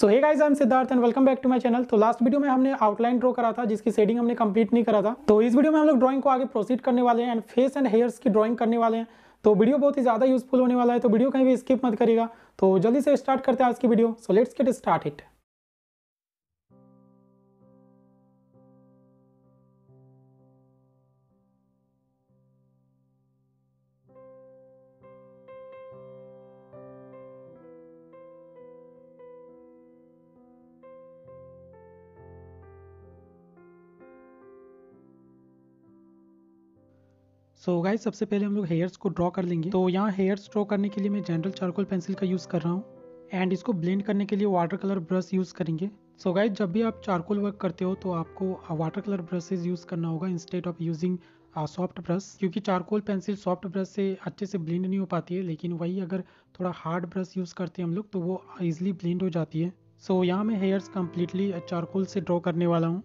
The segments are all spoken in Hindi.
So hey guys I am Siddharth and welcome back to my channel तो लास्ट वीडियो में हमने आउटलाइन ड्रॉ करा था, जिसकी शेडिंग हमने कंप्लीट नहीं करा था। तो इस वीडियो में हम लोग ड्राइंग को आगे प्रोसीड करने वाले हैं एंड फेस एंड हेयर्स की ड्राइंग करने वाले हैं। तो वीडियो बहुत ही ज़्यादा यूजफुल होने वाला है तो वीडियो कहीं भी स्किप मत करेगा तो जल्दी से स्टार्ट करते हैं आज की video so let's get start it so so guys सबसे पहले हम लोग हेयर्स को ड्रॉ कर लेंगे। तो यहाँ हेयर्स ड्रॉ करने के लिए मैं जनरल चारकोल पेंसिल का यूज़ कर रहा हूँ। एंड इसको ब्लेंड करने के लिए वाटर कलर ब्रश यूज़ करेंगे। सो so गाइज़ जब भी आप चारकोल वर्क करते हो तो आपको वाटर कलर ब्रशेज यूज़ करना होगा instead of using soft brush क्योंकि चारकोल पेंसिल सॉफ्ट ब्रश से अच्छे से ब्लेंड नहीं हो पाती है लेकिन वही अगर थोड़ा हार्ड ब्रश यूज़ करते हैं हम लोग तो वो ईजिली ब्लेंड हो जाती है। सो so, यहाँ मैं हेयर्स कम्प्लीटली चारकोल से ड्रॉ करने वाला हूँ।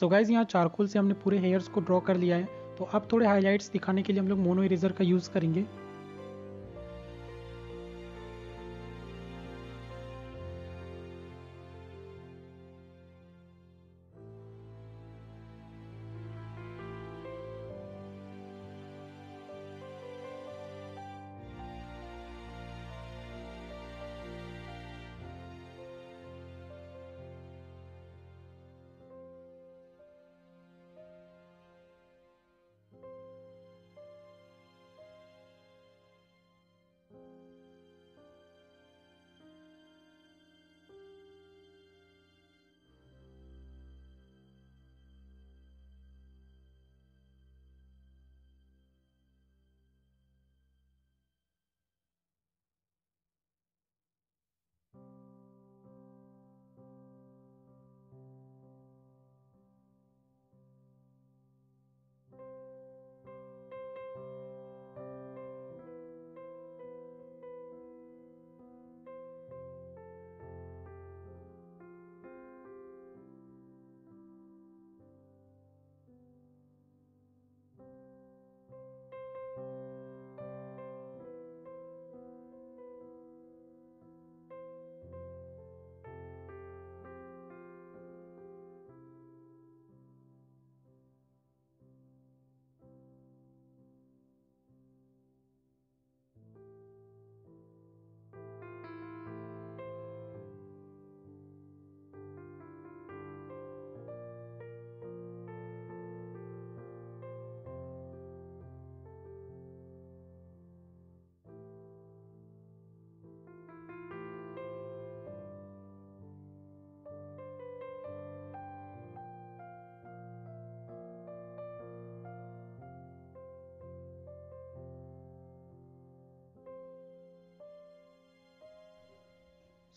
सो गाइज़ यहाँ चारकोल से हमने पूरे हेयर्स को ड्रॉ कर लिया है। तो अब थोड़े हाईलाइट्स दिखाने के लिए हम लोग मोनो इरेजर का यूज़ करेंगे।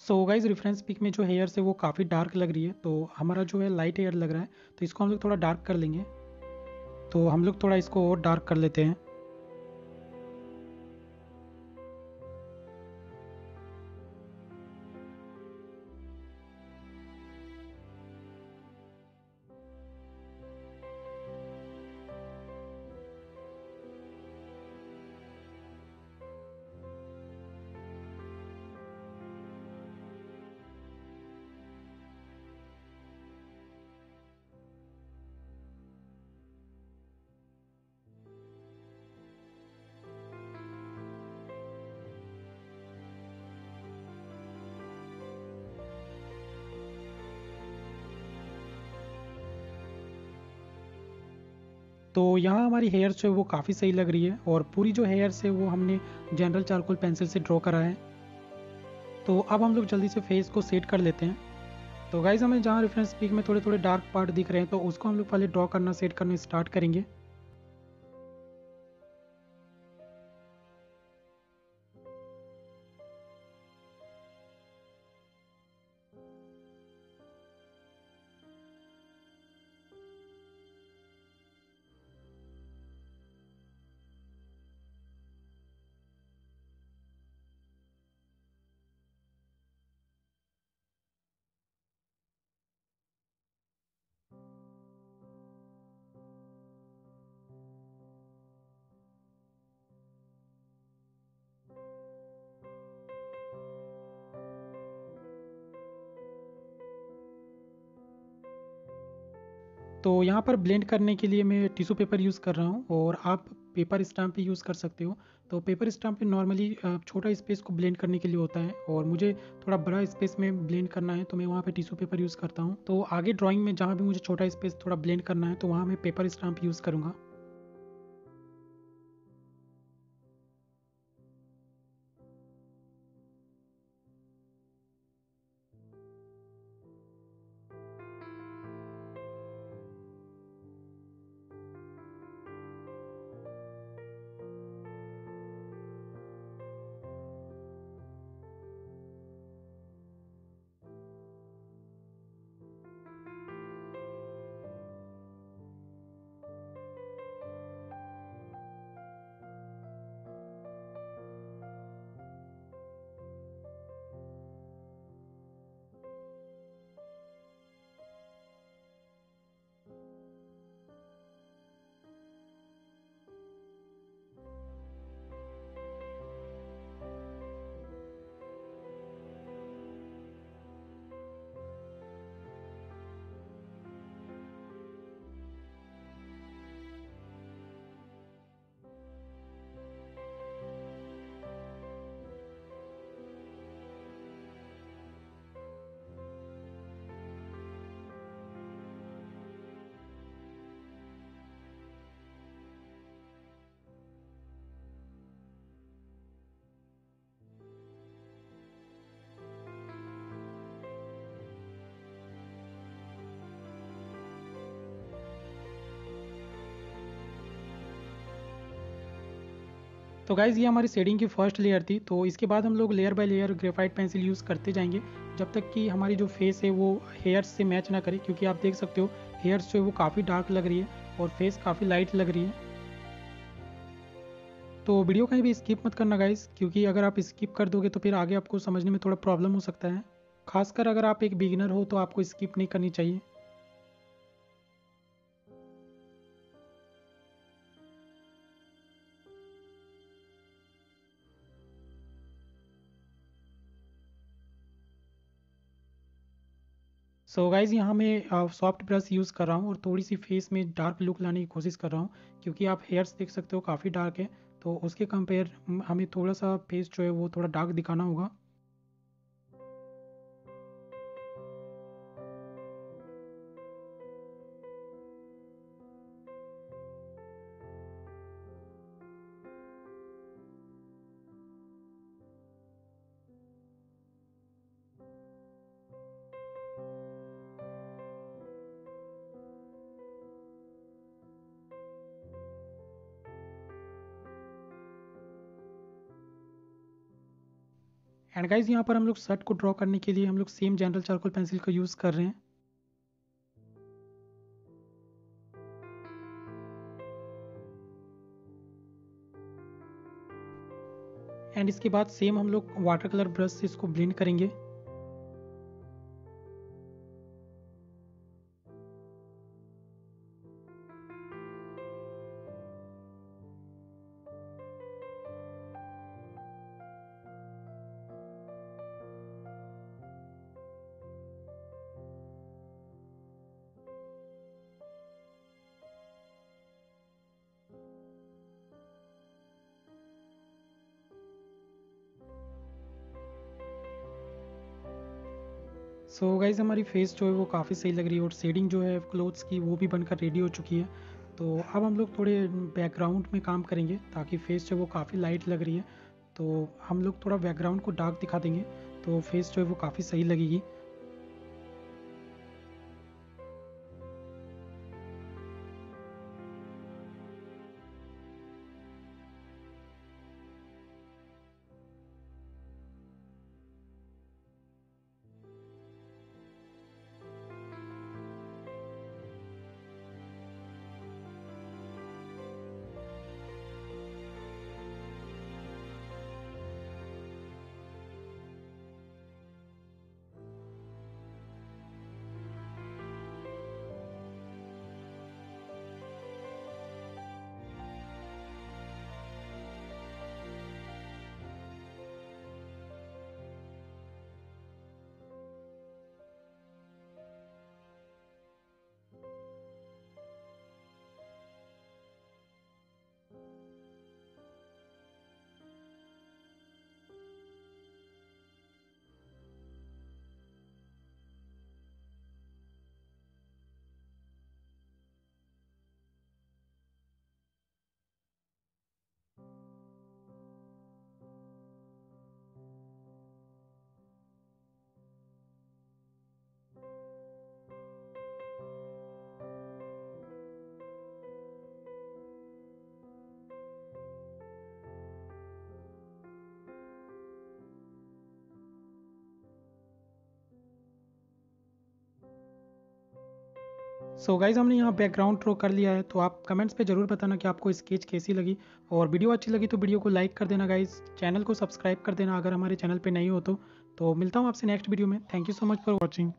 सो गाइज़ रेफरेंस पिक में जो हेयर से वो काफ़ी डार्क लग रही है तो हमारा जो है लाइट हेयर लग रहा है तो इसको हम लोग थोड़ा डार्क कर लेंगे। तो हम लोग थोड़ा इसको और डार्क कर लेते हैं। तो यहाँ हमारी हेयर जो है वो काफ़ी सही लग रही है और पूरी जो हेयर्स है वो हमने जनरल चारकोल पेंसिल से ड्रॉ करा है। तो अब हम लोग जल्दी से फेस को सेट कर लेते हैं। तो गाइज़ हमें जहाँ रेफरेंस पिक में थोड़े थोड़े डार्क पार्ट दिख रहे हैं तो उसको हम लोग पहले ड्रॉ करना सेट करना स्टार्ट करेंगे। तो यहाँ पर ब्लेंड करने के लिए मैं टिशू पेपर यूज़ कर रहा हूँ और आप पेपर स्टाम्प भी यूज़ कर सकते हो। तो पेपर स्टाम्प नॉर्मली छोटा स्पेस को ब्लेंड करने के लिए होता है और मुझे थोड़ा बड़ा स्पेस में ब्लेंड करना है तो मैं वहाँ पे टिशू पेपर यूज़ करता हूँ। तो आगे ड्राइंग में जहाँ भी मुझे छोटा स्पेस थोड़ा ब्लेंड करना है तो वहाँ मैं पेपर स्टाम्प यूज़ करूँगा। तो गाइज़ ये हमारी शेडिंग की फ़र्स्ट लेयर थी तो इसके बाद हम लोग layer by layer graphite pencil use करते जाएँगे, जब तक कि हमारी जो फेस है वो हेयर्स से मैच ना करे, क्योंकि आप देख सकते हो हेयर्स जो है वो काफ़ी डार्क लग रही है और फेस काफ़ी लाइट लग रही है। तो वीडियो कहीं भी स्किप मत करना गाइज़ क्योंकि अगर आप स्किप कर दोगे तो फिर आगे आपको समझने में थोड़ा प्रॉब्लम हो सकता है। खासकर अगर आप एक बिगिनर हो तो आपको स्किप नहीं करनी चाहिए। सो गाइज़ यहाँ मैं सॉफ्ट ब्रश यूज़ कर रहा हूँ और थोड़ी सी फेस में डार्क लुक लाने की कोशिश कर रहा हूँ क्योंकि आप हेयर्स देख सकते हो, काफ़ी डार्क है। तो उसके कंपेयर हमें थोड़ा सा फेस जो है वो थोड़ा डार्क दिखाना होगा। एंड गाइज़ यहाँ पर हम लोग शर्ट को ड्रॉ करने के लिए हम लोग सेम जनरल चारकोल पेंसिल का यूज़ कर रहे हैं। एंड इसके बाद सेम हम लोग वाटर कलर ब्रश से इसको ब्लेंड करेंगे। सो so गाइज़ हमारी फेस जो है वो काफ़ी सही लग रही है और शेडिंग जो है क्लोथ्स की वो भी बनकर रेडी हो चुकी है। तो अब हम लोग थोड़े बैकग्राउंड में काम करेंगे ताकि फेस जो है वो काफ़ी लाइट लग रही है। तो हम लोग थोड़ा बैकग्राउंड को डार्क दिखा देंगे। तो फेस जो है वो काफ़ी सही लगेगी। सो so गाइज़ हमने यहाँ बैकग्राउंड ड्रॉ कर लिया है तो आप कमेंट्स पे ज़रूर बताना कि आपको स्केच कैसी लगी। और वीडियो अच्छी लगी तो वीडियो को लाइक कर देना गाइज़ चैनल को सब्सक्राइब कर देना अगर हमारे चैनल पे नहीं हो तो। तो मिलता हूँ आपसे नेक्स्ट वीडियो में। Thank you so much for watching